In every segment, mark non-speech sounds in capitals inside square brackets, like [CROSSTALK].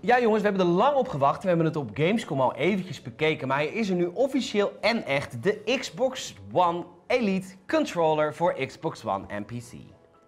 Ja jongens, we hebben er lang op gewacht. We hebben het op Gamescom al eventjes bekeken. Maar hij is er nu officieel en echt. De Xbox One Elite Controller voor Xbox One en PC.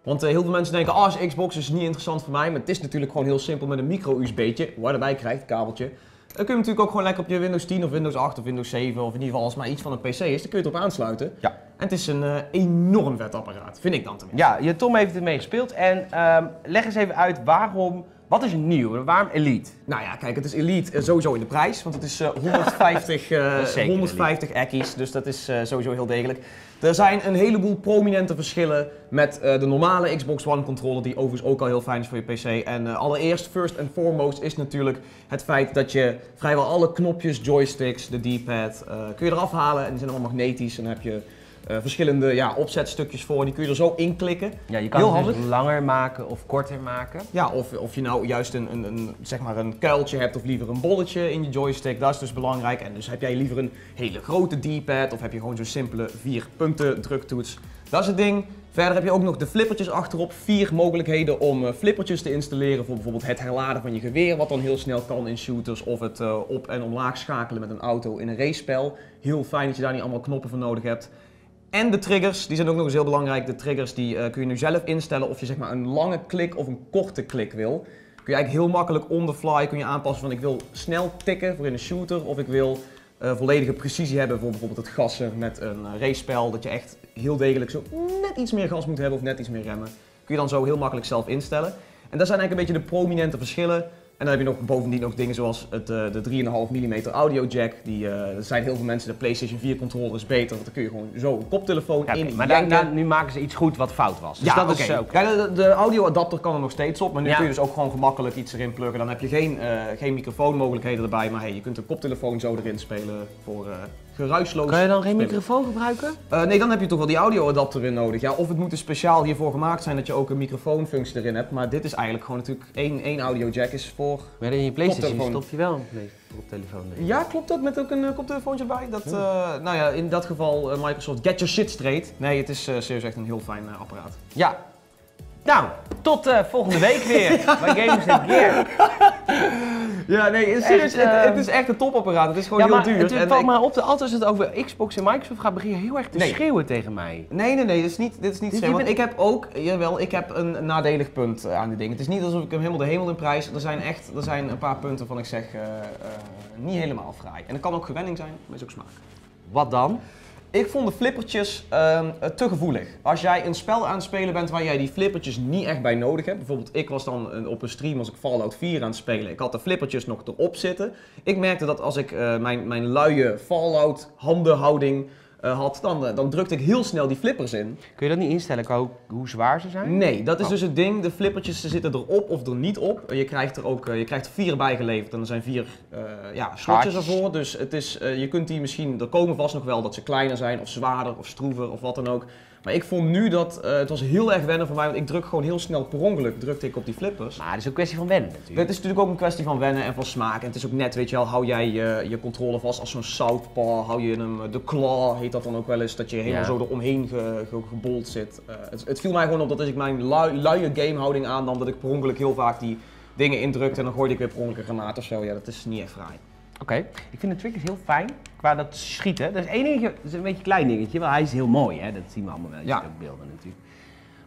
Want eh, heel veel mensen denken, ah, Xbox is niet interessant voor mij. Maar het is natuurlijk gewoon heel simpel met een micro-USB'tje, waar je erbij krijgt, kabeltje. Dan kun je natuurlijk ook gewoon lekker op je Windows 10 of Windows 8 of Windows 7 of in ieder geval als maar iets van een PC is, dan kun je het op aansluiten. Ja. En het is een eh, enorm vet apparaat, vind ik dan tenminste. Ja, je Tom heeft ermee gespeeld. En ehm, leg eens even uit waarom, wat is nieuw? Waarom Elite? Nou ja, kijk, het is Elite eh, sowieso in de prijs, want het is eh, 150, [LAUGHS] eh, Dat is zeker 150 ekkies, dus dat is eh, sowieso heel degelijk. Er zijn een heleboel prominente verschillen met eh, de normale Xbox One controller, die overigens ook al heel fijn is voor je PC. En allereerst, first and foremost, is natuurlijk het feit dat je vrijwel alle knopjes, joysticks, de D-pad, kun je eraf halen en die zijn allemaal magnetisch. En dan heb je eh, verschillende ja, opzetstukjes voor, die kun je er zo inklikken. Ja, je kan Heel het dus langer maken of korter maken. Ja, of, of je nou juist een, een, een, zeg maar een kuiltje hebt of liever een bolletje in je joystick, dat is dus belangrijk. En dus heb jij liever een hele grote D-pad of heb je gewoon zo'n simpele vier punten druktoets. Dat is het ding. Verder heb je ook nog de flippertjes achterop. Vier mogelijkheden om eh, flippertjes te installeren voor bijvoorbeeld het herladen van je geweer, wat dan heel snel kan in shooters. Of het eh, op- en omlaag schakelen met een auto in een racepel. Heel fijn dat je daar niet allemaal knoppen voor nodig hebt. En de triggers, die zijn ook nog eens heel belangrijk. De triggers die eh, kun je nu zelf instellen of je zeg maar een lange klik of een korte klik wil. Kun je eigenlijk heel makkelijk on the fly kun je aanpassen van ik wil snel tikken voor in een shooter of ik wil eh, volledige precisie hebben voor bijvoorbeeld het gassen met een uh, racepel. Dat je echt heel degelijk zo net iets meer gas moet hebben of net iets meer remmen. Kun je dan zo heel makkelijk zelf instellen. En dat zijn eigenlijk een beetje de prominente verschillen. En dan heb je nog bovendien ook dingen zoals het, eh, de 3,5 mm audio jack. Die, eh, er zijn heel veel mensen, de PlayStation 4 controller is beter, want dan kun je gewoon zo een koptelefoon Ja, in maar daar- jenken. daar- nu maken ze iets goed wat fout was. Dus ja, dat is eh, ook. Ja, de, de audioadapter kan er nog steeds op, maar nu Ja. kun je dus ook gewoon gemakkelijk iets erin pluggen. Dan heb je geen, eh, geen microfoonmogelijkheden erbij, maar hey, je kunt een koptelefoon zo erin spelen voor eh geruisloos Kan je dan geen spelen. microfoon gebruiken? Eh, nee, dan heb je toch wel die audioadapter in nodig. Ja, of het moet er speciaal hiervoor gemaakt zijn dat je ook een microfoonfunctie erin hebt. Maar dit is eigenlijk gewoon natuurlijk één, één audio jack is voor... Maar in je PlayStation stopt je wel een koptelefoon in. Ja, klopt dat? Met ook een uh, koptelefoontje erbij? Dat, eh, nou ja, in dat geval Microsoft Get Your Shit Straight. Nee, het is serieus echt een heel fijn apparaat. Ja. Nou, tot volgende week weer [LAUGHS] bij Gamers Gear. Ja, nee, serieus, Echt, het, eh, het is echt een topapparaat. Het is gewoon Ja, heel maar duur. het valt me op, dat altijd als het over Xbox en Microsoft gaat, begin je heel erg te Nee. schreeuwen tegen mij. Nee, nee, nee, dit is niet, dit is niet Dus je Want ik heb ook, jawel, ik heb een nadelig punt eh, aan dit ding. Het is niet alsof ik hem helemaal de hemel in prijs. Er zijn echt, er zijn een paar punten waarvan ik zeg, eh, eh, niet helemaal fraai. En dat kan ook gewenning zijn, maar is ook smaak. Wat dan? Ik vond de flippertjes ehm, eh, te gevoelig. Als jij een spel aan het spelen bent waar jij die flippertjes niet echt bij nodig hebt. Bijvoorbeeld, ik was dan op een stream als ik Fallout 4 aan het spelen. Ik had de flippertjes nog erop zitten. Ik merkte dat als ik eh, mijn, mijn luie Fallout handenhouding eh, had, dan, eh, dan drukte ik heel snel die flippers in. Kun je dat niet instellen qua hoe, hoe zwaar ze zijn? Nee, dat is Oh. dus het ding. De flippertjes ze zitten erop of er niet op. Je krijgt er ook eh, je krijgt er vier bijgeleverd en er zijn vier ja, slotjes ervoor. Dus het is, je kunt die misschien, er komen vast nog wel dat ze kleiner zijn of zwaarder of stroever of wat dan ook. Maar ik vond nu dat, eh, het was heel erg wennen voor mij, want ik druk gewoon heel snel per ongeluk drukte ik op die flippers. Maar het is ook een kwestie van wennen natuurlijk. Het is natuurlijk ook een kwestie van wennen en van smaak. En het is ook net, weet je wel, hou jij je, je controle vast als zo'n southpaw, hou je hem, eh, de claw heet dat dan ook wel eens, dat je helemaal Ja. zo eromheen ge, ge- gebold zit. Eh, het, het viel mij gewoon op dat als ik mijn lui, luie gamehouding aannam, dat ik per ongeluk heel vaak die dingen indrukte en dan gooide ik weer per ongeluk een granaat of zo. Ja, dat is niet echt fraai. Oké, ik vind de triggers heel fijn qua dat schieten. Dat is één dingetje, dat is een beetje een klein dingetje, maar hij is heel mooi, hè? dat zien we allemaal wel. Je Ja. ook beelden natuurlijk.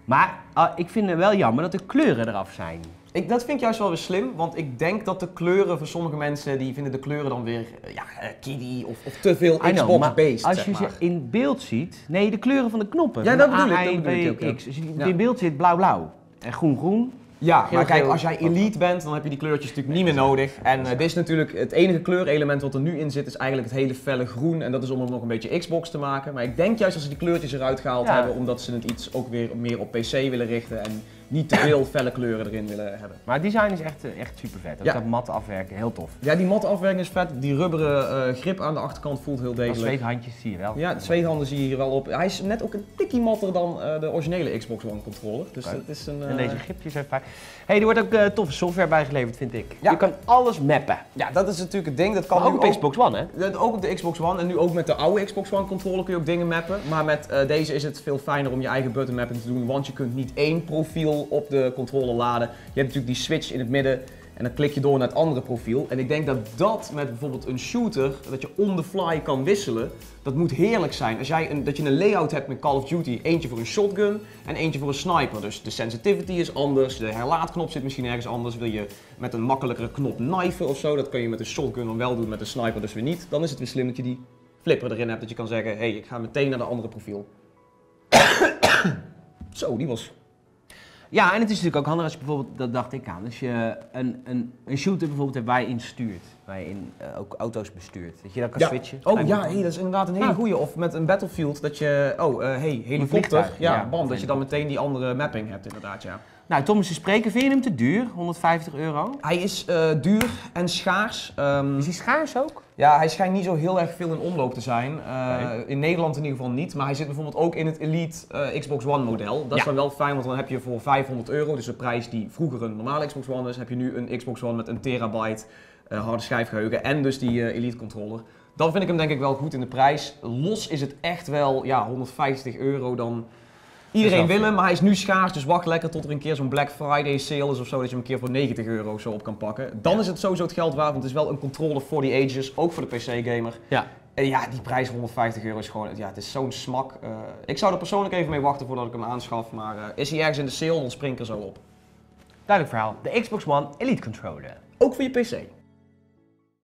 Maar ah, ik vind het wel jammer dat de kleuren eraf zijn. Ik, dat vind ik juist wel weer slim, want ik denk dat de kleuren voor sommige mensen, die vinden de kleuren dan weer, eh, ja, eh, kiddie of, of te veel Xbox-based, als zeg je maar. ze in beeld ziet, nee, de kleuren van de knoppen. Ja, dat bedoel ik, dat bedoel ik ook, ja. Als je in beeld zit blauw-blauw en groen-groen. Ja, Geel, maar kijk, als jij elite bent, dan heb je die kleurtjes natuurlijk niet meer nodig. En eh, dit is natuurlijk het enige kleurelement wat er nu in zit, is eigenlijk het hele felle groen. En dat is om het nog een beetje Xbox te maken. Maar ik denk juist als ze die kleurtjes eruit gehaald Ja. hebben, omdat ze het iets ook weer meer op PC willen richten. En niet te veel felle kleuren erin willen hebben. Maar het design is echt, eh, echt super vet. Ook Ja. dat matte afwerken, heel tof. Ja, die matte afwerking is vet. Die rubberen eh, grip aan de achterkant voelt heel degelijk. zweethandjes zie je wel. Ja, de zweethanden zie je hier wel op. Hij is net ook een tikkie matter dan eh, de originele Xbox One controller. Dus het is een... En deze gripjes zijn fijn. hey, er wordt ook toffe software bijgeleverd, vind ik. Ja. Je kan alles mappen. Ja, dat is natuurlijk het ding. Dat kan Maar ook op Xbox One, hè? Dat ook op de Xbox One en nu ook met de oude Xbox One controller kun je ook dingen mappen. Maar met deze is het veel fijner om je eigen button mapping te doen, want je kunt niet één profiel op de controller laden. Je hebt natuurlijk die switch in het midden en dan klik je door naar het andere profiel. En ik denk dat dat met bijvoorbeeld een shooter, dat je on the fly kan wisselen, dat moet heerlijk zijn. Als jij een, dat je een layout hebt met Call of Duty, eentje voor een shotgun en eentje voor een sniper. Dus de sensitivity is anders, de herlaatknop zit misschien ergens anders. Wil je met een makkelijkere knop knifen of zo, dat kan je met een shotgun dan wel doen, met een sniper dus weer niet. Dan is het weer slim dat je die flipper erin hebt, dat je kan zeggen, hé, hey, ik ga meteen naar de andere profiel. [COUGHS] Zo, die was... Ja, en het is natuurlijk ook handig als je bijvoorbeeld, dat dacht ik aan, als je een, een, een shooter bijvoorbeeld hebt waar je in stuurt. Waar je in eh, ook auto's bestuurt. Dat je dat kan Ja. switchen. Oh ja, hey, dat is inderdaad een hele Ja. goeie. Of met een Battlefield dat je, oh, eh hey, helikopter. Ja, of dat je dan meteen die andere mapping hebt inderdaad, ja. Nou, Thomas te spreken, vind je hem te duur? 150 euro? Hij is eh, duur en schaars. Ehm, Is hij schaars ook? Ja, hij schijnt niet zo heel erg veel in omloop te zijn. Eh, Nee. In Nederland in ieder geval niet. Maar hij zit bijvoorbeeld ook in het Elite eh, Xbox One model. Dat is dan wel fijn, want dan heb je voor 500 euro, dus de prijs die vroeger een normale Xbox One is, heb je nu een Xbox One met een terabyte harde schijfgeheugen en dus die Elite controller. Dan vind ik hem denk ik wel goed in de prijs. Los is het echt wel ja, 150 euro dan... Iedereen wil hem, maar hij is nu schaars, dus wacht lekker tot er een keer zo'n Black Friday sale is of zo, dat je hem een keer voor 90 euro zo op kan pakken. Dan is het sowieso het geld waard, want het is wel een controller for the ages, ook voor de PC-gamer. Ja. En ja, die prijs 150 euro is gewoon, ja, het is zo'n smak. Eh, ik zou er persoonlijk even mee wachten voordat ik hem aanschaf, maar eh, is hij ergens in de sale, dan spring ik er zo op. Duidelijk verhaal. De Xbox One Elite Controller. Ook voor je PC.